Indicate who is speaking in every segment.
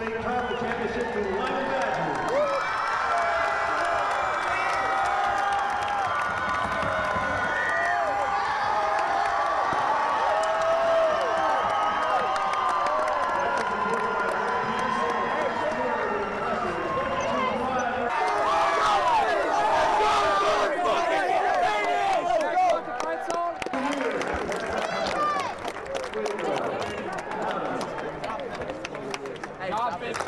Speaker 1: They
Speaker 2: tie the championship with 11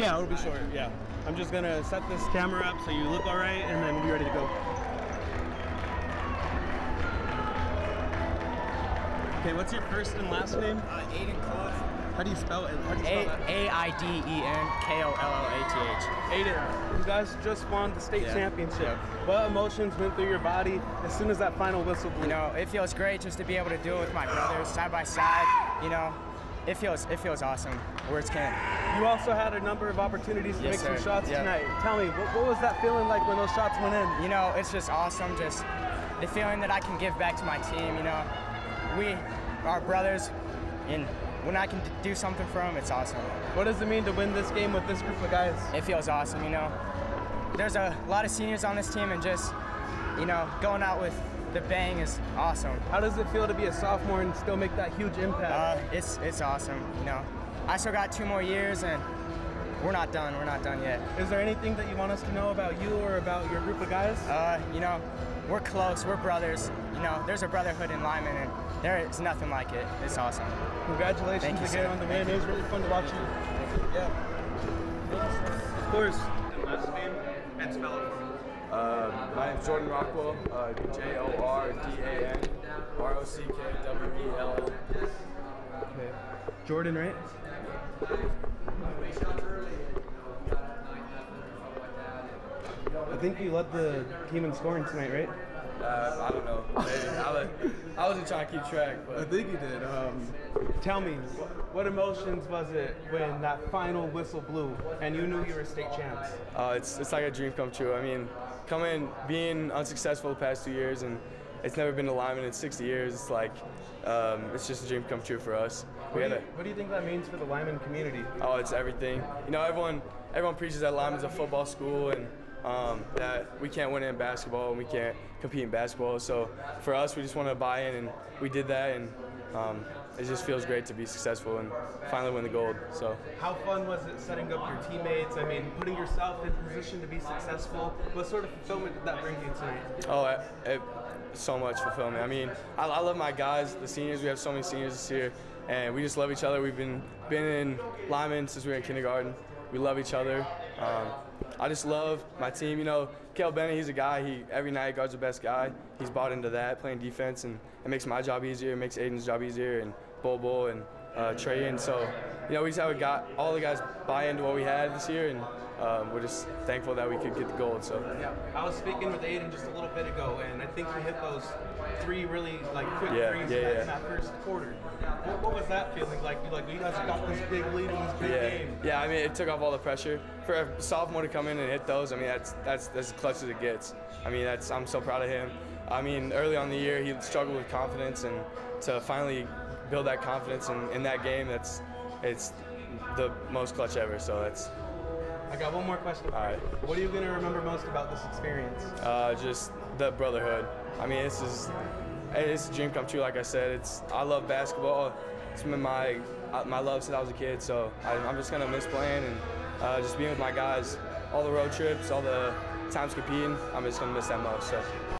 Speaker 3: Yeah, it'll be short. Yeah. I'm just gonna set this camera up so you look all right, and then we'll be ready to go. Okay, what's your first and last name?
Speaker 2: Uh, Aiden Kollath.
Speaker 3: How do you spell it? How do you spell that?
Speaker 2: A I D E N K O L L A T H.
Speaker 3: Aiden, you guys just won the state
Speaker 2: Yeah.
Speaker 3: championship.
Speaker 2: Yeah.
Speaker 3: What emotions went through your body as soon as that final whistle blew?
Speaker 2: You know, it feels great just to be able to do it with my brothers side by side. You know, it feels it feels awesome. Words can't.
Speaker 3: You also had a number of opportunities to
Speaker 2: Yes,
Speaker 3: make some shots
Speaker 2: Yeah.
Speaker 3: tonight. Tell me, what, what was that feeling like when those shots went in?
Speaker 2: You know, it's just awesome. Just the feeling that I can give back to my team. You know, we are brothers, and when I can do something for them, it's awesome.
Speaker 3: What does it mean to win this game with this group of guys?
Speaker 2: It feels awesome. You know, there's a lot of seniors on this team, and just you know, going out with the bang is awesome.
Speaker 3: How does it feel to be a sophomore and still make that huge impact?
Speaker 2: Uh, it's it's awesome. You know, I still got two more years, and we're not done. We're not done yet.
Speaker 3: Is there anything that you want us to know about you or about your group of guys?
Speaker 2: Uh, you know, we're close. We're brothers. You know, there's a brotherhood in Limon, and there is nothing like it. It's awesome.
Speaker 3: Congratulations
Speaker 2: Thank you,
Speaker 3: again
Speaker 2: sir.
Speaker 3: on the win. It was really fun to watch you. Yeah. Of course. Last name and spell it for me.
Speaker 4: Uh, my name's Jordan Rockwell, uh, J O R D A N R O C K W E L L.
Speaker 3: Okay. Jordan, right? I think you led the team in scoring tonight, right?
Speaker 4: Uh, I don't know. Maybe. I, was- I wasn't trying to keep track,
Speaker 3: I think you did. Um, tell me, what, what emotions was it when that final whistle blew and you knew you were state champs?
Speaker 4: uh, it's it's like a dream come true. I mean, coming being unsuccessful the past two years and it's never been to Limon in 60 years. It's like um, it's just a dream come true for us.
Speaker 3: What do, you, what do you think that means for the Limon community?
Speaker 4: Oh, it's everything. You know, everyone everyone preaches that Limon's a football school and um, that we can't win in basketball and we can't compete in basketball. So for us, we just want to buy in, and we did that, and um, it just feels great to be successful and finally win the gold. So
Speaker 3: How fun was it setting up your teammates? I mean, putting yourself in position to be successful. What sort of fulfillment did that bring you tonight?
Speaker 4: oh, it, it, so much fulfillment. I mean, I, I love my guys, the seniors. We have so many seniors this year, and we just love each other. We've been been in Limon since we were in kindergarten. We love each other. Um, I just love my team. You know, Kel Bennett, he's a guy. He every night guards the best guy. He's bought into that, playing defense, and it makes my job easier. It makes Aiden's job easier, and Bobo and uh, Trey. And so, you know, we just have got all the guys buy into what we had this year, and um, we're just thankful that we could get the gold. So.
Speaker 3: Yeah, I was speaking with Aiden just a little bit ago, and I think he hit those three really like quick
Speaker 4: Yeah,
Speaker 3: threes
Speaker 4: yeah,
Speaker 3: in, that,
Speaker 4: yeah.
Speaker 3: in that first quarter. What, what was that feeling like? Like you guys got this big lead in this big
Speaker 4: Yeah,
Speaker 3: game.
Speaker 4: yeah. I mean, it took off all the pressure for a sophomore to come in and hit those. I mean, that's that's that's as clutch as it gets. I mean, that's I'm so proud of him. I mean, early on in the year, he struggled with confidence, and to finally build that confidence in, in that game, that's it's the most clutch ever. So that's
Speaker 3: I got one more question.
Speaker 4: All right.
Speaker 3: What are you gonna remember most about this experience?
Speaker 4: uh, just the brotherhood. I mean, this is it's a dream come true. Like I said, it's I love basketball. It's been my uh, my love since I was a kid. So I, I'm just gonna miss playing and uh, just being with my guys. All the road trips, all the times competing. I'm just gonna miss that most. So.